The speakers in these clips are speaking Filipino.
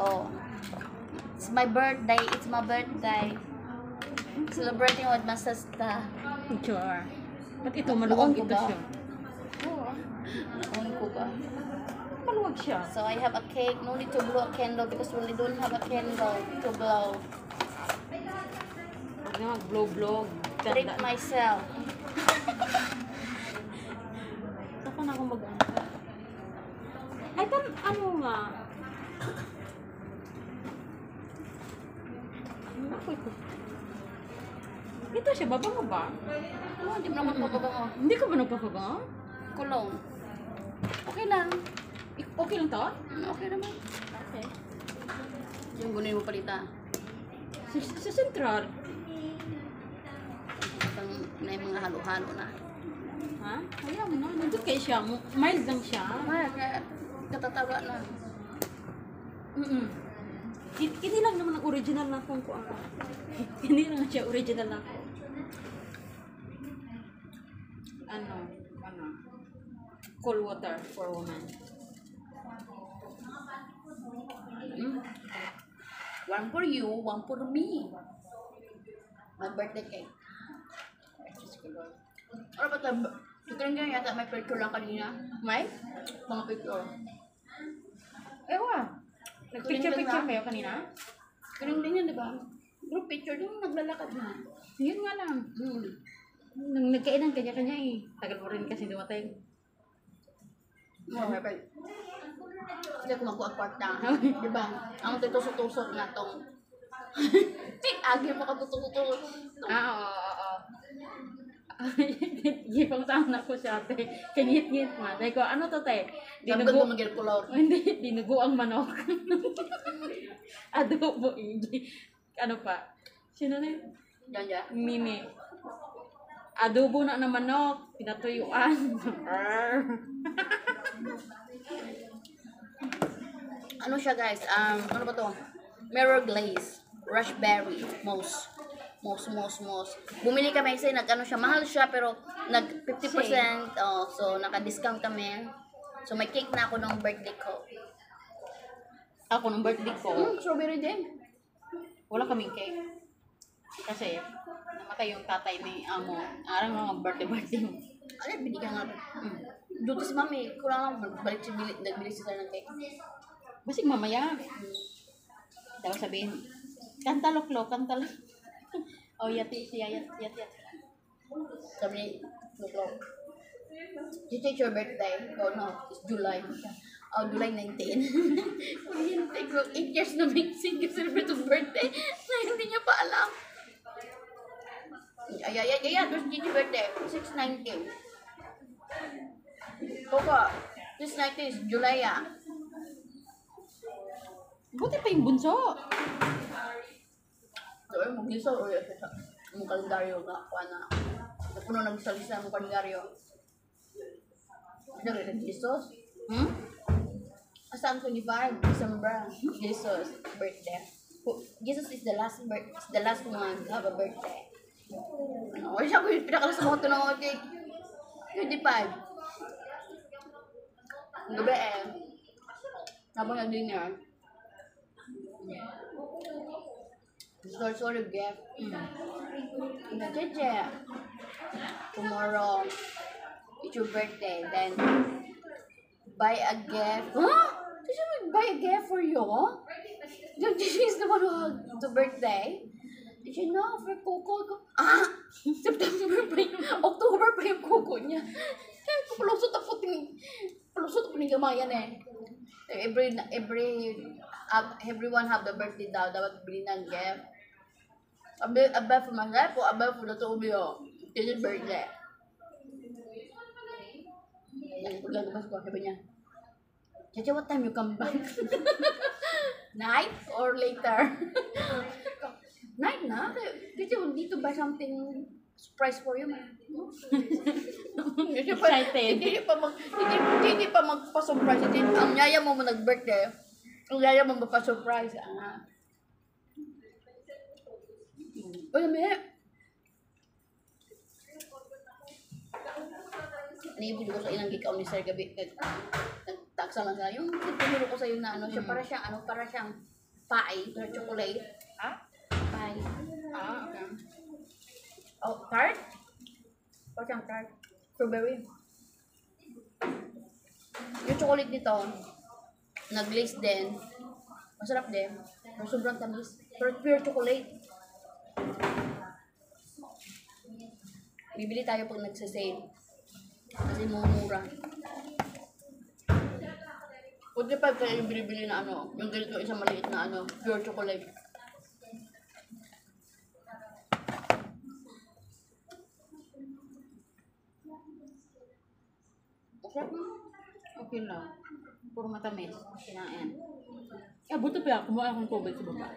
Oh. It's my birthday. It's my birthday. Celebrating with my sister. Sure. Ba't ito maluwag Maluwag ito siya? Oo. Naon ko ba? Maluwag siya. So I have a cake. No need to blow a candle because we don't have a candle to blow. Huwag na mag-blow-blow. Treat myself. Ako na ako mag Ay, tam, ano nga? Ano ako ito? Ito siya, babango ba? Oh, di mo naman papabango. Hindi ka ba nagpapabango? Cologne. Okay lang. Okay lang to? Mm, Okay naman. Okay. Yung gunin mo palita. Sa, sa central. Pang na yung mga halo-halo na. Ha? Kaya mo na. Nandun kayo siya. Mild lang siya. Kaya, kaya katataba na. Mm-mm. Hindi lang naman ang original na kung ko. Hindi lang siya original na ako. Ano? Ano? Cold water for woman. Mm. One for you, one for me. My birthday cake. Ko. Ano ba ito? Tignan nga yata may picture lang kanina. May? Mga picture. Ewa. Nagpicture-picture kayo kanina? Ganun din yan, di ba? Group picture, di mo naglalakad na. Yun nga lang. Hmm. Nang nagkainan kanya-kanya eh. Tagal mo rin kasi dumating. Mo, may pag... Hindi ako magkuha kwarta. Di ba? Ang titusok-tusok na tong... Agi mo ka tutusok-tusok. Gipang sana ko siya, te. Kingit-ngit man. Dahil ko, ano to, te? Dinugo, magiging color. hindi, dinugo ang manok. Adobo, hindi. Ano pa? Sino na yun? Yan. Mimi. Adobo na ng manok. Pinatuyuan. Ano siya guys? Um, ano ba to? Mirror glaze. Raspberry. Mousse. Mousse, mousse, mousse. Bumili kami kasi nag-ano siya. Mahal siya pero nag 50%. Oh, so naka-discount kami. So may cake na ako ng birthday ko. Ako, nung birthday ko, Hmm, strawberry din. wala kaming cake. Kasi, namatay yung tatay ni Amo. Arang mga birthday-birthday mo. Ano, binigyan nga. Hmm. Duty si mami. Kulang lang. Balik si bili, nagbili si ng cake. Basig mamaya. Daw sabihin, kanta loklo, kanta lo. Oh, yati, siya, yat, yat, yat. Sabi ni Lolo. You take your birthday. Oh no, it's July. Oh, July 19. Hintay ko, 8 years na kasi celebrate yung birthday na hindi niya pa alam. Ay, ay, ay, ay, there's Gigi birthday. 619. Coco, 619 is July ah. Buti pa yung bunso. So, ay, magliso o yung yung kalendaryo na, kuha na. Napuno nagsalisa ng kalendaryo. Ano rin, Jesus? Hmm? Asa ang 25 December, Jesus birthday. Jesus is the last birth, is the last one to have a birthday. Ano, wala siya ko yung pinakalas sa mga tunong okay. 25. Ang gabi eh. Habang nag-dinner. Sorry, sorry, gift. Mm. Jeje. Tomorrow, it's your birthday. Then, buy a gift. Huh? Did you buy a gift for you? She's the one who the birthday? Did you know for Coco? Ah! September pa yung, October pa yung Coco niya. Palusot ako ting, palusot ako ng gamayan eh. Every, every, uh, everyone have the birthday daw, dapat bili ng gift. Abe, abe for myself o abe for the two of you. It's your birthday. Yan, paglalabas ko, sabi niya, Chacha, what time you come back? Night or later? Night na? Did you need to buy something surprise for you, man? Hindi pa- Excited. Hindi pa mag, hindi, hindi pa magpa-surprise. Hindi, ang yaya mo mo nag-birthday. Ang yaya mo magpa-surprise. Ah. Uy, may. Niibig ko sa ilang gikaw ni Sir gabi. Nag- taksa lang sila. Yung tinuro ko sa'yo na ano, siya para siyang, ano, para siyang pie, pero chocolate. Ha? Pie. Ah, okay. Oh, tart? Para siyang tart. Strawberry. Yung chocolate nito, nag-glaze din. Masarap din. Pero sobrang tamis. Pero pure chocolate. Bibili tayo pag nagsasale. Kasi mumura. 45 kayo yung binibili na ano, yung ganito isang maliit na ano, pure chocolate. Masarap na. Okay lang. Puro matamis. Kinain. Eh, buto pa kumuha akong tubig sa baba.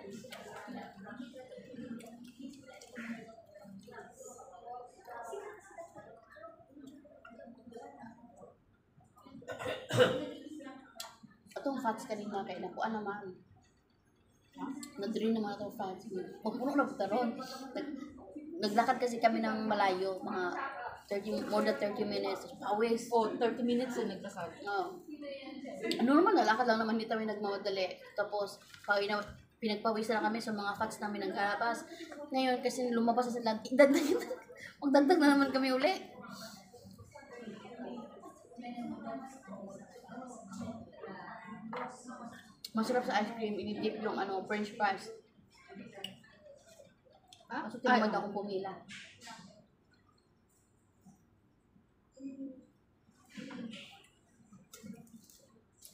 Fats kanina kay nakuha naman. Ha? Nag-drain naman itong fats. Pagpuno na po ron. Nag, naglakad kasi kami ng malayo, mga 30, more than 30 minutes. Pawis. Oh, 30 minutes na nagkasal. Oo. Ano naman, nalakad lang naman dito kami nagmamadali. Tapos, pawin na, pinagpawisan na kami sa mga fats namin ng Carabas. Ngayon, kasi lumabas na sila, dagdag, magdagdag na naman kami uli. Masarap sa ice cream, inidip yung ano, french fries. Ah? Kaso tinamad akong pumila.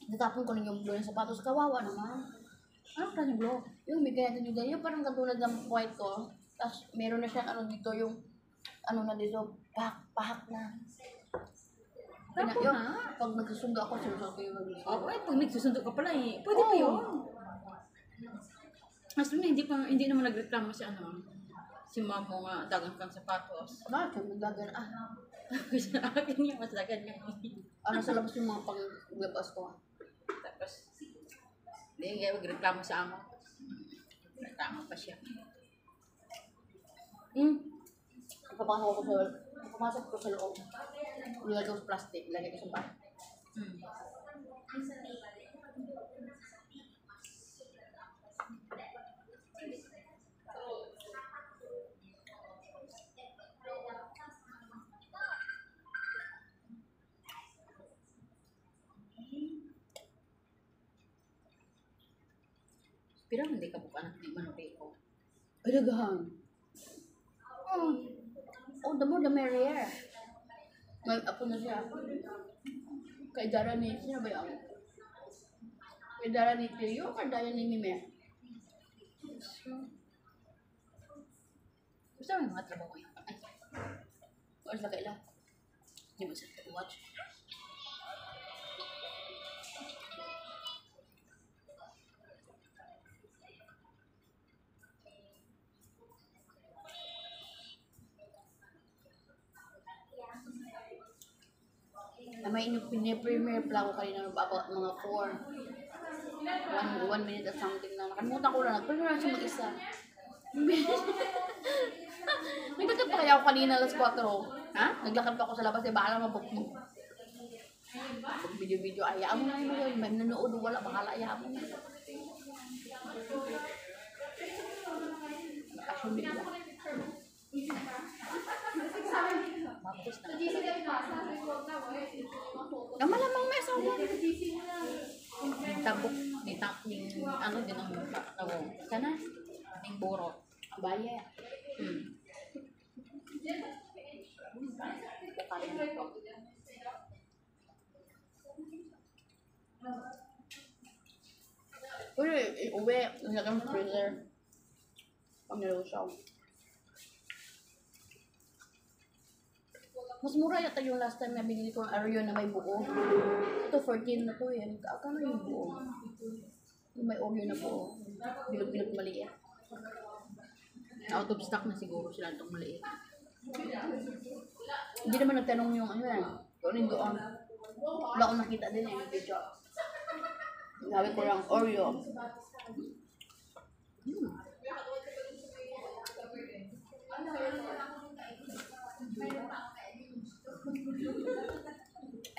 Natapon ko lang yung blue ng sapatos. Kawawa naman. Ano ka blue? Yung may ganyan yung ganyan. Parang katulad ng white ko. Tapos meron na siyang ano dito yung ano na dito. Pahak, pahak na. Pina, Tapon yung, na. pag nagsusundo ako, sinusuot ko yung ganito. Oh, eh, pag nagsusundo ka pala eh. Pwede pa Oo. yun. Mas na, hindi, pa, hindi naman nagreklamo si ano. Si mom mo nga, dagang kang sapatos. Bakit? Magdagan, ah, Sa akin yung mas dagan niya. ano sa labas yung mga pang-labas ko. Tapos, hindi nga magreklamo sa amo. Reklamo pa siya. Hmm. Papasok ko sa, papasok ko sa loob. Nilagay ko sa plastic, lagay ko sa bag. Hmm. Pero hindi ka buka hindi manubi ko. Oh, the more the merrier. May apo na siya. Kay Dara ni, sino ba yung? Kay Dara ni Tio o kay Dara ni Mime? Gusto mo mga trabaho yun? Ay, O sa kaila? Hindi mo sa watch. Na may pinipremiere pala ako kanina about mga 4. One, one minute at something na. Nakalimutan ko lang. Nag-premiere na siya mag-isa. Naglakad pa kaya ako kanina alas 4. Ha? Naglakad pa ako sa labas. Eh, bahala mabok mo. Pag video-video, ayaan mo na yun. May nanood, wala. Bahala, ayaan mo na. Action video. Mapos na. Na malamang may asawa. Yung tabok, ni ta, yung ano din ang tawo. Sana, yung buro. Abaya. Hmm. Kaya na to. Uy, uwi. Nilagay mo freezer. Pag nilusaw. Mas mura yata yung last time na binili ko ng Oreo na may buo. Ito 14 na to eh. Na yung buo. May Oreo na buo. Bilog-bilog maliit. Out of stock na siguro sila itong maliit. Hindi naman nagtanong yung ano yan. Kung ano doon. Wala akong nakita din eh. Video. Sabi ko lang Oreo. Hmm.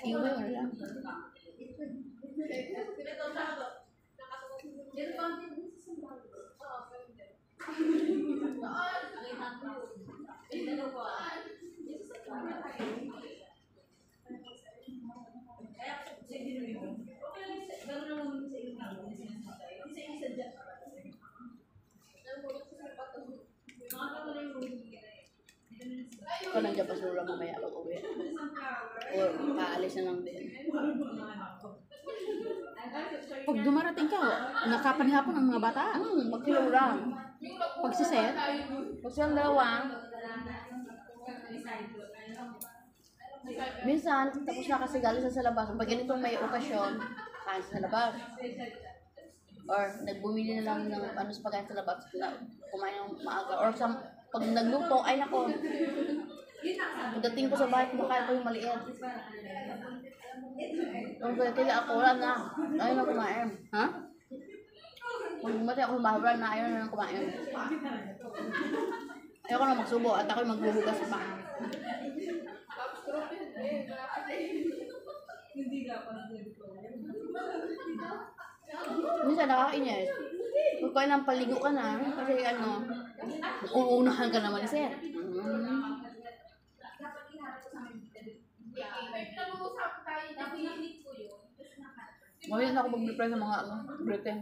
Iwan wala lang. Ikaw nandiyan pa sura mamaya pag uwi. Or kaalis na lang din. Pag dumarating ka, nakapanihapon ang mga bata. Hmm, magsilura. Pag si Seth, Pag silang dalawa, minsan, tapos na kasi galing sa labas. Pag ganitong may okasyon, kain sa labas. Or nagbumili na lang ng ano sa pagkain sa labas, na, kumain ng maaga. Or sa, pag nagluto, ay nako, pagdating ko sa bahay, kumakain ko yung maliit. Kung kaya ako, wala na. Ayaw na kumain. ha? Kung bumati ako bahay, na ayaw na kumain. Ayoko na magsubo at ako'y maghuhugas pa. Minsan nakakainis. Kung kaya nang paligo ka na, kasi ano, uuunahan ka naman Sir. Mm. Ngayon ako mag-reply sa mga ano, Britain.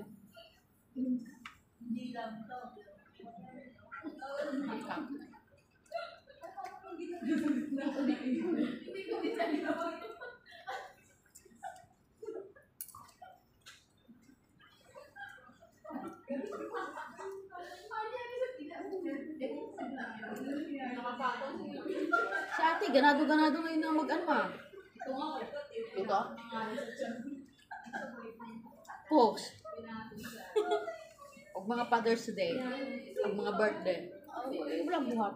Si ate, ganado-ganado ngayon na mag-ano ah. Ito? Post. Pag mga Father's Day. Pag mga birthday. Ay, walang buhat.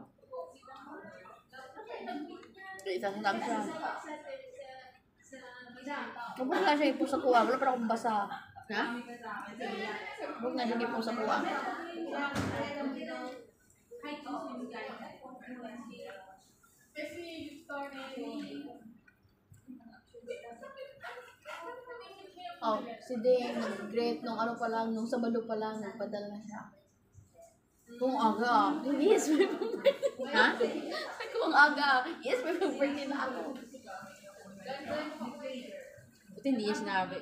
Isa sa lang siya. Huwag mo nga siya ipo sa kuha. Wala pa akong basa. Ha? Huwag nga siya ipo sa kuha. Oh, si Ding, nag-great nung ano pa lang, nung Sabado pa lang, nagpadala na siya. Kung aga. Yes, may birthday. Ha? Kung aga. Yes, may birthday na ako. Buti hindi niya sinabi.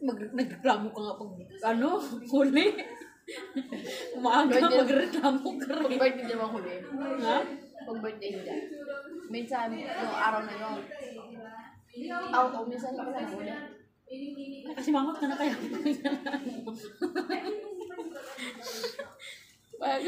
Mag nagreklamo ka nga pag, ano, huli. Umaga, Birthday- magreklamo ka Pag rin. birthday di naman huli. Ha? Pag birthday hindi. Minsan, yung araw na yun. Out of minsan ako lang huli. Kasi mangot ka na kaya. Pag,